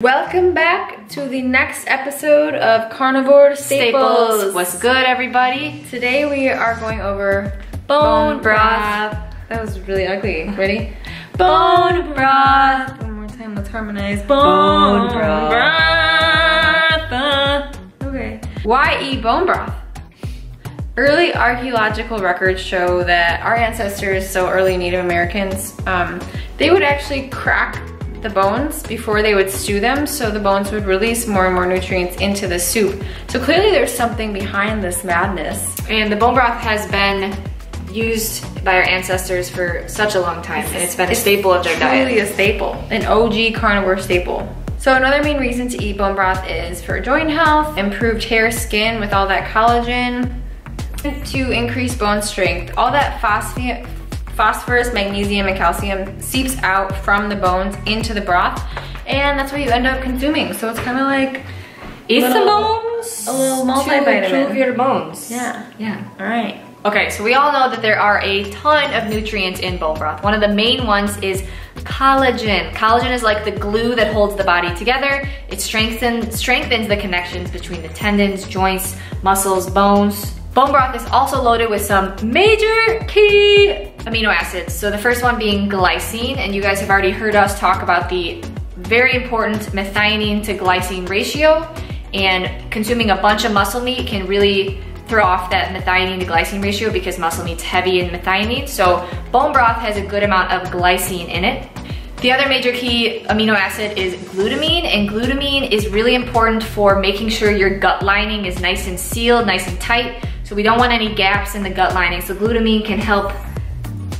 Welcome back to the next episode of Carnivore Staples. Staples. What's good, everybody? Today we are going over Bone broth. That was really ugly. Ready? Bone broth. One more time, let's harmonize. Bone broth. broth. Okay. Why eat bone broth? Early archaeological records show that our ancestors, so early Native Americans, um, they would actually crack the bones before they would stew them so the bones would release more and more nutrients into the soup. So clearly there's something behind this madness. And the bone broth has been used by our ancestors for such a long time, and it's been a staple of their diet. a staple, an OG carnivore staple. So another main reason to eat bone broth is for joint health, improved hair, skin with all that collagen, to increase bone strength. All that phosphate, phosphorus, magnesium, and calcium seeps out from the bones into the broth, and that's what you end up consuming. So it's kind of like Eat Little- some bones. a little To multivitamin. improve your bones. yeah. Yeah. All right. Okay, so we all know that there are a ton of nutrients in bone broth. One of the main ones is collagen. Collagen is like the glue that holds the body together. It strengthens, strengthens the connections between the tendons, joints, muscles, bones. Bone broth is also loaded with some major key amino acids. So the first one being glycine, and you guys have already heard us talk about the very important methionine to glycine ratio. And consuming a bunch of muscle meat can really throw off that methionine to glycine ratio because muscle meat's heavy in methionine. So bone broth has a good amount of glycine in it. The other major key amino acid is glutamine, and glutamine is really important for making sure your gut lining is nice and sealed, nice and tight. So we don't want any gaps in the gut lining. So glutamine can help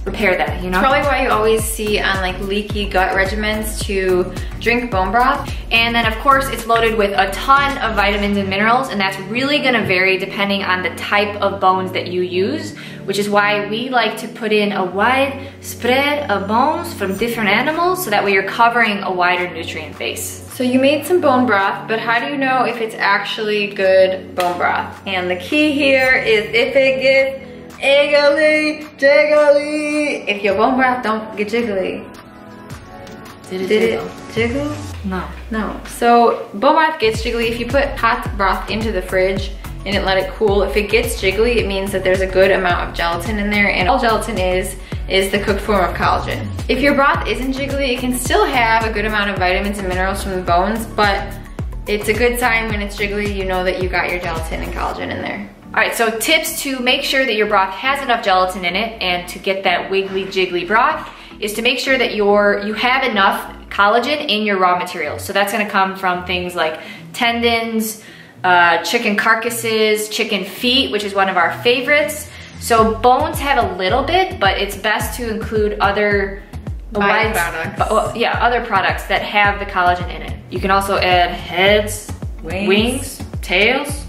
repair that, you know? Probably why you always see on like leaky gut regimens to drink bone broth. And then of course it's loaded with a ton of vitamins and minerals and that's really gonna vary depending on the type of bones that you use, which is why we like to put in a wide spread of bones from different animals so that way you're covering a wider nutrient base. So you made some bone broth, but how do you know if it's actually good bone broth? And the key here is if it gets jiggly, jiggly. If your bone broth don't get jiggly, Did it, did it jiggle? No. No. So bone broth gets jiggly if you put hot broth into the fridge and it let it cool. If it gets jiggly, it means that there's a good amount of gelatin in there and all gelatin is is the cooked form of collagen. If your broth isn't jiggly, it can still have a good amount of vitamins and minerals from the bones, but it's a good sign when it's jiggly, you know that you got your gelatin and collagen in there. All right, so tips to make sure that your broth has enough gelatin in it and to get that wiggly jiggly broth is to make sure that your you have enough collagen in your raw materials. So that's gonna come from things like tendons, uh, chicken carcasses, chicken feet, which is one of our favorites. So bones have a little bit, but it's best to include other Byproducts. well, yeah, other products that have the collagen in it. You can also add heads, Wings. wings tails,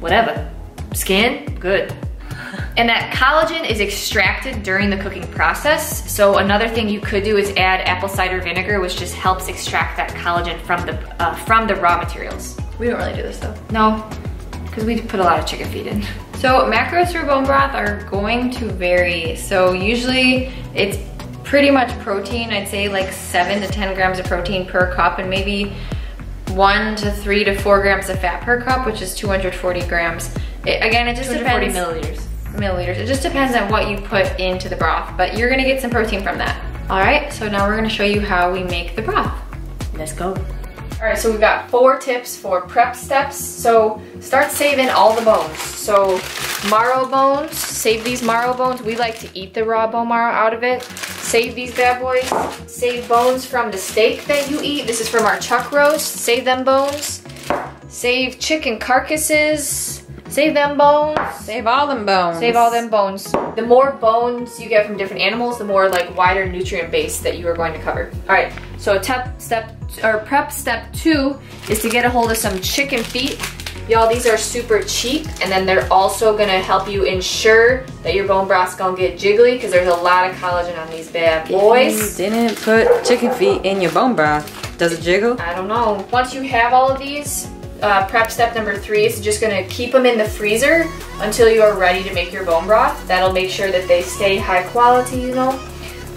whatever. Skin, good. And that collagen is extracted during the cooking process. So another thing you could do is add apple cider vinegar, which just helps extract that collagen from the uh, from the raw materials. We don't really do this though. No, because we put a lot of chicken feet in. So macros for bone broth are going to vary. So usually it's pretty much protein. I'd say like seven to 10 grams of protein per cup and maybe one to three to four grams of fat per cup, which is 240 grams. It, again, it just 240 depends. milliliters. milliliters. It just depends on what you put into the broth, but you're gonna get some protein from that. All right, so now we're gonna show you how we make the broth. Let's go. All right, so we've got four tips for prep steps. So start saving all the bones. So marrow bones, save these marrow bones. We like to eat the raw bone marrow out of it. Save these bad boys. Save bones from the steak that you eat. This is from our chuck roast. Save them bones. Save chicken carcasses. Save them bones. Save all them bones. Save all them bones. The more bones you get from different animals, the more like wider nutrient base that you are going to cover. All right, so tep, step or prep step two is to get a hold of some chicken feet. Y'all, these are super cheap, and then they're also gonna help you ensure that your bone broth's gonna get jiggly because there's a lot of collagen on these bad boys. You didn't put chicken feet in your bone broth. Does it jiggle? I don't know. Once you have all of these, uh, prep step number three is just gonna keep them in the freezer until you are ready to make your bone broth. That'll make sure that they stay high quality, you know.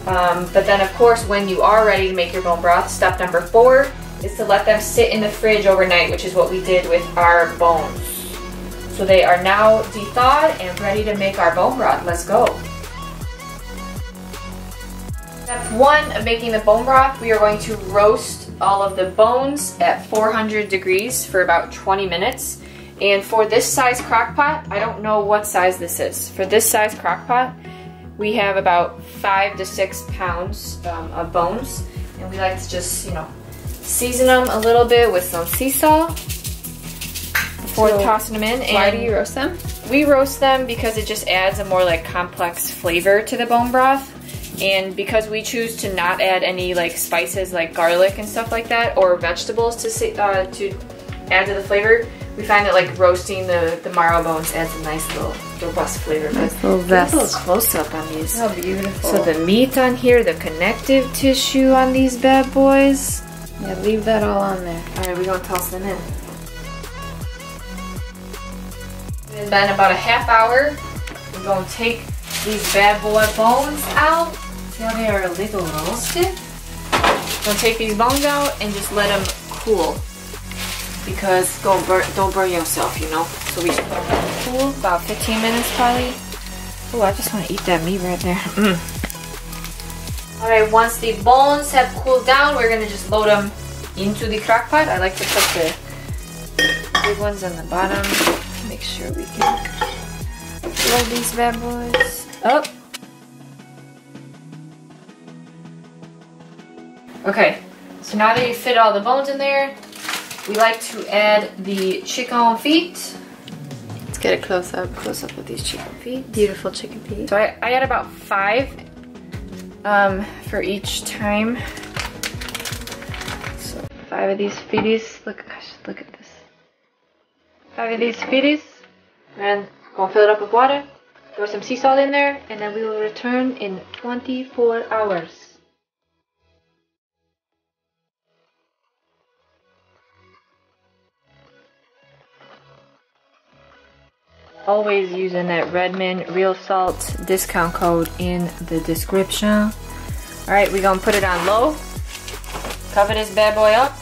Um, but then of course, when you are ready to make your bone broth, step number four is to let them sit in the fridge overnight, which is what we did with our bones. So they are now de-thawed and ready to make our bone broth. Let's go. Step one of making the bone broth, we are going to roast all of the bones at 400 degrees for about 20 minutes. And for this size crock pot, I don't know what size this is. For this size crock pot, we have about five to six pounds um, of bones. And we like to just, you know, season them a little bit with some sea salt before So, tossing them in. Why And do you roast them? we roast them because it just adds a more like complex flavor to the bone broth. And because we choose to not add any like spices like garlic and stuff like that or vegetables to uh, to add to the flavor, we find that like roasting the, the marrow bones adds a nice little robust flavor. But little get a little close up on these. How beautiful. So the meat on here, the connective tissue on these bad boys. yeah, leave that all on there. All right, we're gonna toss them in. It's been about a half hour. We're gonna take these bad boy bones out till they are a little roasted. Gonna take these bones out and just let them cool. Because don't burn, don't burn yourself, you know. So we should let them cool about 15 minutes probably. Oh, I just want to eat that meat right there. Mm. All right, once the bones have cooled down, we're gonna just load them into the crock pot. I like to put the big ones on the bottom. Make sure we can load these bad boys up. Okay, so now that you fit all the bones in there, we like to add the chicken feet. Let's get a close up. Close up with these chicken feet. Beautiful chicken feet. So I, I add about five um, for each time. So five of these feeties. Look, gosh, look at this. Five of these feeties. And gonna fill it up with water. Throw some sea salt in there, and then we will return in 24 hours. Always using that Redmond Real Salt discount code in the description. All right, we're gonna put it on low. Cover this bad boy up.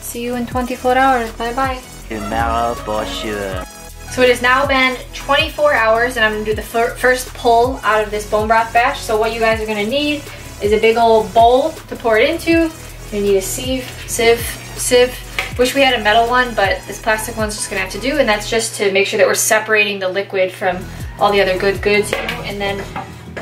See you in 24 hours. Bye bye. Tomorrow for sure. So it has now been 24 hours and I'm gonna do the fir first pull out of this bone broth batch. So what you guys are gonna need is a big old bowl to pour it into. You need a sieve, sieve, sieve. Wish we had a metal one, but this plastic one's just gonna have to do. And that's just to make sure that we're separating the liquid from all the other good goods. And then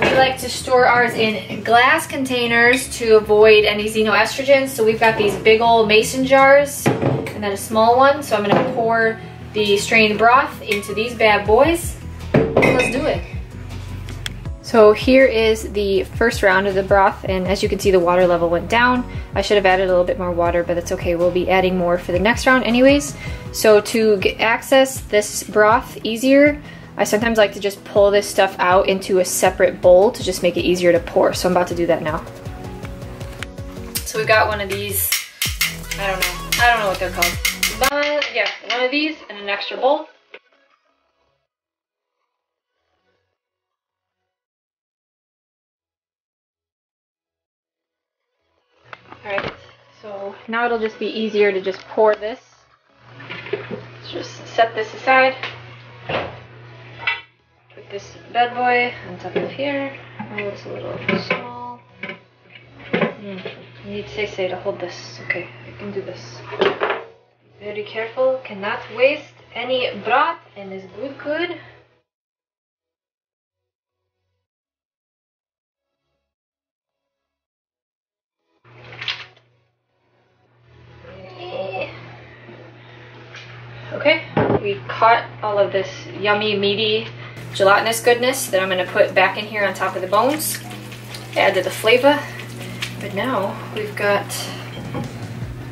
we like to store ours in glass containers to avoid any xenoestrogens. So we've got these big old mason jars and then a small one. So I'm gonna pour the strained broth into these bad boys. Let's do it. So here is the first round of the broth and as you can see the water level went down. I should have added a little bit more water but that's okay. We'll be adding more for the next round anyways. So to get access this broth easier, I sometimes like to just pull this stuff out into a separate bowl to just make it easier to pour. So I'm about to do that now. So we got one of these, I don't know, I don't know what they're called. But yeah, one of these and an extra bowl. So now it'll just be easier to just pour this. Just set this aside. Put this bad boy on top of here. Oh, it's a little small. Mm, I need Cece to hold this. Okay, I can do this. Very careful, cannot waste any broth and is good good. We caught all of this yummy, meaty, gelatinous goodness that I'm gonna put back in here on top of the bones. Add to the flavor. But now we've got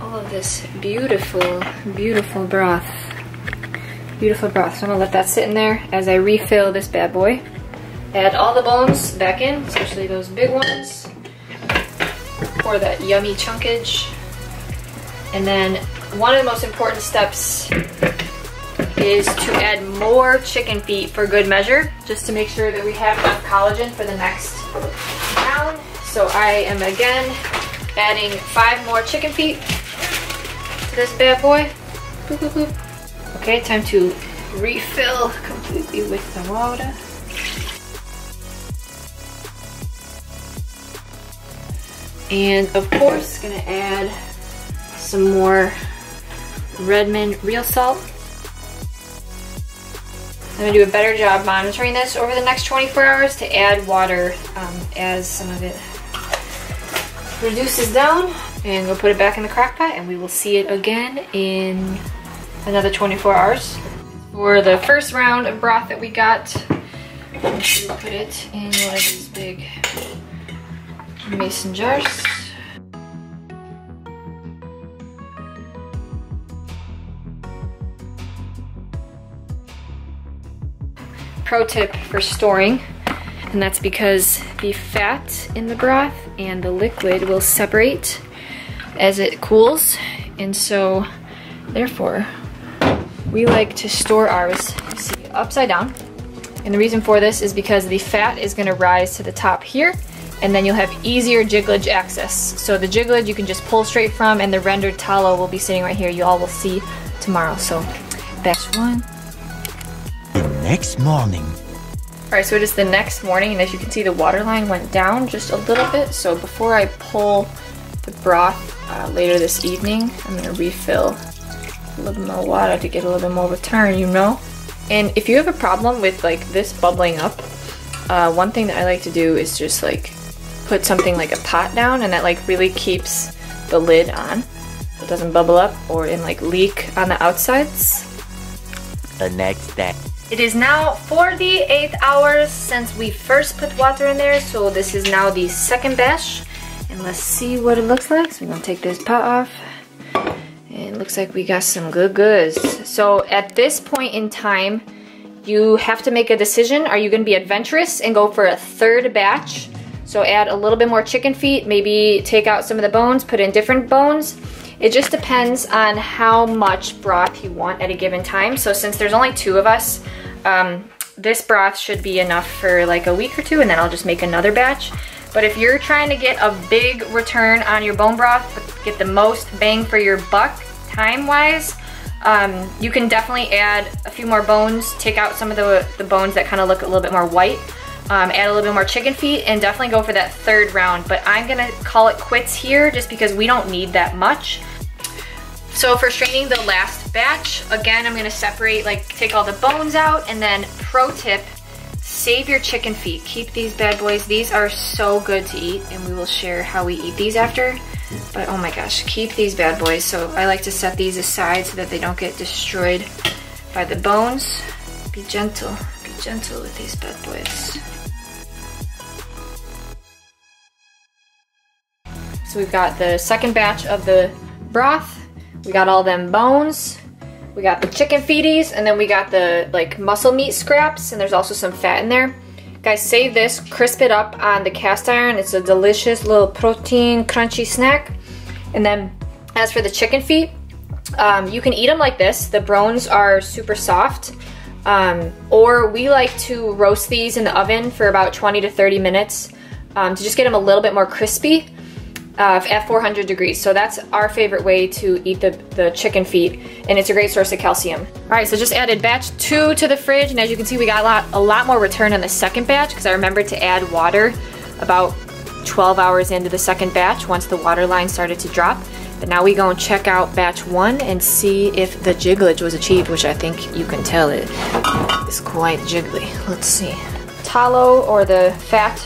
all of this beautiful, beautiful broth. Beautiful broth. So I'm gonna let that sit in there as I refill this bad boy. Add all the bones back in, especially those big ones. Pour that yummy chunkage. And then one of the most important steps is to add more chicken feet for good measure, just to make sure that we have enough collagen for the next round. So I am again Adding five more chicken feet to this bad boy. Boop, boop, boop. Okay, time to refill completely with the water. And of course, gonna add some more Redmond real salt. I'm gonna do a better job monitoring this over the next 24 hours to add water um, as some of it reduces down. And we'll put it back in the crock pot and we will see it again in another 24 hours. For the first round of broth that we got, we put it in one of these big mason jars. Pro tip for storing, and that's because the fat in the broth and the liquid will separate as it cools, and so therefore we like to store ours see, upside down. And the reason for this is because the fat is gonna rise to the top here and then you'll have easier jigglage access. So the jigglage you can just pull straight from and the rendered tallow will be sitting right here. You all will see tomorrow. So batch one. Next morning. All right, so it is the next morning and as you can see the water line went down just a little bit. So before I pull the broth uh, later this evening, I'm gonna refill a little bit more water to get a little bit more return, you know? And if you have a problem with like this bubbling up, uh, one thing that I like to do is just like put something like a pot down and that like really keeps the lid on it doesn't bubble up or in like leak on the outsides. The next day. It is now 48 hours since we first put water in there so this is now the second batch and let's see what it looks like. So we're gonna take this pot off it looks like we got some good goods. So at this point in time you have to make a decision. Are you gonna be adventurous and go for a third batch so add a little bit more chicken feet, maybe take out some of the bones, put in different bones. It just depends on how much broth you want at a given time. So since there's only two of us, um, this broth should be enough for like a week or two and then I'll just make another batch. But if you're trying to get a big return on your bone broth, get the most bang for your buck time-wise, um, you can definitely add a few more bones, take out some of the, the bones that kind of look a little bit more white, um, add a little bit more chicken feet and definitely go for that third round. But I'm gonna call it quits here just because we don't need that much. So for straining the last batch, again, I'm gonna separate, like take all the bones out and then pro tip, save your chicken feet. Keep these bad boys. These are so good to eat and we will share how we eat these after. But oh my gosh, keep these bad boys. So I like to set these aside so that they don't get destroyed by the bones. Be gentle, be gentle with these bad boys. So we've got the second batch of the broth. We got all them bones. We got the chicken feeties, and then we got the like muscle meat scraps, and there's also some fat in there. Guys, save this, crisp it up on the cast iron. It's a delicious little protein crunchy snack. And then as for the chicken feet, um, you can eat them like this. The bones are super soft. Um, or we like to roast these in the oven for about 20 to 30 minutes um, to just get them a little bit more crispy uh, at 400 degrees. So that's our favorite way to eat the, the chicken feet and it's a great source of calcium. All right, so just added batch two to the fridge and as you can see we got a lot, a lot more return on the second batch because I remembered to add water about 12 hours into the second batch once the water line started to drop. But now we go and check out batch one and see if the jigglage was achieved, which I think you can tell it is quite jiggly. Let's see. Tallow or the fat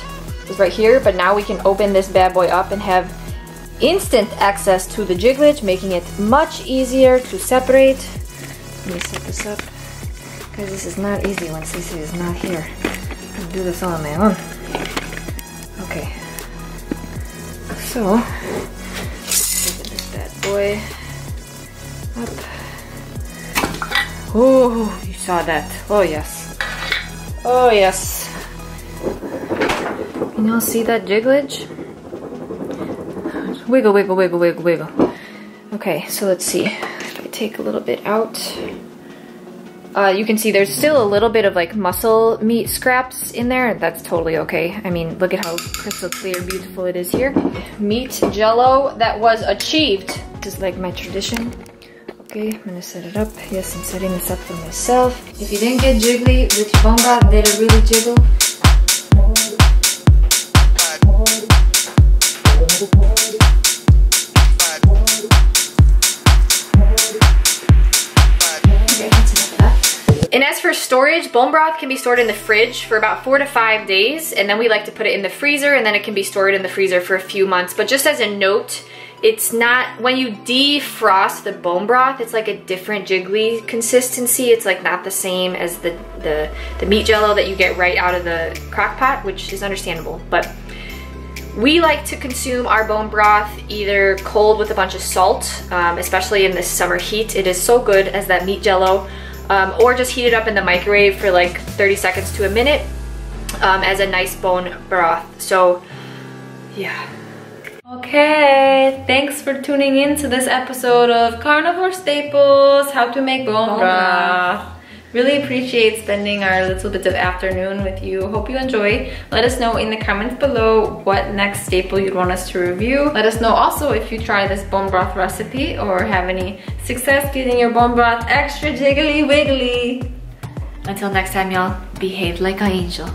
is right here, but now we can open this bad boy up and have instant access to the jigglage, making it much easier to separate. Let me set this up, because this is not easy when Cece is not here. I'll do this all on my own. Okay. So, open this bad boy up. Oh, you saw that. Oh, yes. Oh, yes. Can y'all see that jigglage? Wiggle, wiggle, wiggle, wiggle, wiggle. Okay, so let's see. If I take a little bit out. Uh, you can see there's still a little bit of like muscle meat scraps in there. That's totally okay. I mean, look at how crystal clear, beautiful it is here. Meat jello that was achieved. Is like my tradition. Okay, I'm gonna set it up. Yes, I'm setting this up for myself. If you didn't get jiggly with your broth, did it really jiggle? And as for storage, bone broth can be stored in the fridge for about four to five days, and then we like to put it in the freezer, and then it can be stored in the freezer for a few months. But just as a note, it's not, when you defrost the bone broth, it's like a different jiggly consistency. It's like not the same as the, the, the meat jello that you get right out of the crock pot, which is understandable. But we like to consume our bone broth either cold with a bunch of salt, um, especially in this summer heat. It is so good as that meat jello um, or just heat it up in the microwave for like 30 seconds to a minute um, as a nice bone broth. So yeah. Okay, thanks for tuning in to this episode of Carnivore Staples, how to make bone, Bone broth. Really appreciate spending our little bit of afternoon with you. Hope you enjoy. Let us know in the comments below what next staple you'd want us to review. Let us know also if you try this bone broth recipe or have any success getting your bone broth extra jiggly wiggly. Until next time, y'all, behave like an angel.